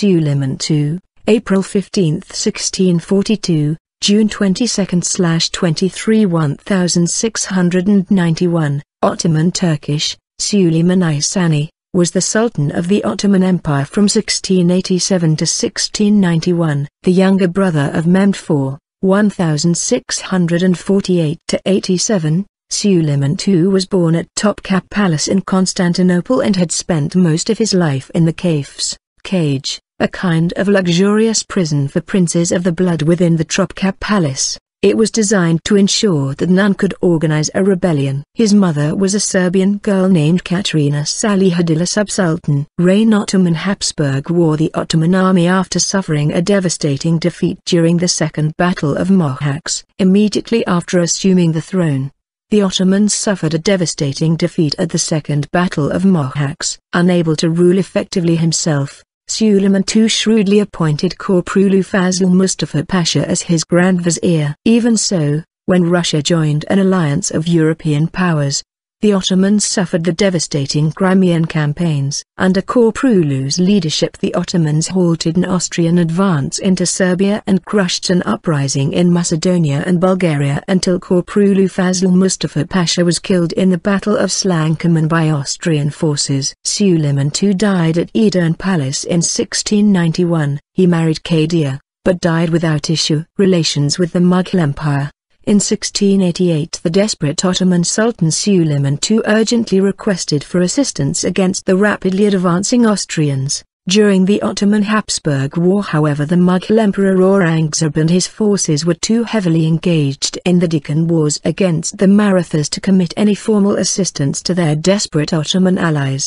Suleiman II, April 15, 1642, June 22-23 1691, Ottoman Turkish, Suleiman Isani, was the Sultan of the Ottoman Empire from 1687 to 1691, the younger brother of Mehmed IV, 1648 to 87. Suleiman II was born at Topkapı Palace in Constantinople and had spent most of his life in the Kafes, cage, a kind of luxurious prison for princes of the blood within the Topkapı Palace. It was designed to ensure that none could organize a rebellion. His mother was a Serbian girl named Katerina Salihadilla Sub-Sultan. Reign Ottoman Habsburg War the Ottoman army after suffering a devastating defeat during the Second Battle of Mohács. Immediately after assuming the throne, the Ottomans suffered a devastating defeat at the Second Battle of Mohács. Unable to rule effectively himself, Suleiman II shrewdly appointed Köprülü Fazıl Mustafa Pasha as his Grand Vizier. Even so, when Russia joined an alliance of European powers, the Ottomans suffered the devastating Crimean campaigns. Under Köprülü's leadership the Ottomans halted an Austrian advance into Serbia and crushed an uprising in Macedonia and Bulgaria until Köprülü Fazıl Mustafa Pasha was killed in the Battle of Slankamen by Austrian forces. Suleiman II died at Edirne Palace in 1691. He married Khadija, but died without issue. Relations with the Mughal Empire in 1688 the desperate Ottoman Sultan Suleiman II urgently requested for assistance against the rapidly advancing Austrians. During the Ottoman-Habsburg War however the Mughal Emperor Aurangzeb and his forces were too heavily engaged in the Deccan Wars against the Marathas to commit any formal assistance to their desperate Ottoman allies.